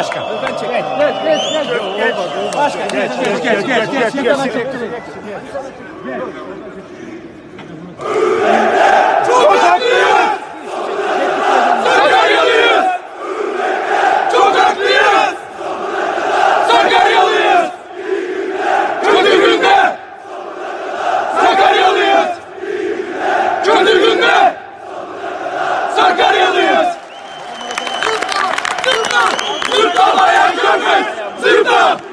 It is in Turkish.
Başkan. Geç, geç, geç, geç. Başkan, geç, geç, geç, geç, geç, geç, geç. Çok haklıyız! Sakaryalıyız! Çok haklıyız! Sakaryalıyız! Kötü günde! Sakaryalıyız! Kötü günde! Sakaryalıyız! Сюда!